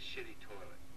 shitty toilet.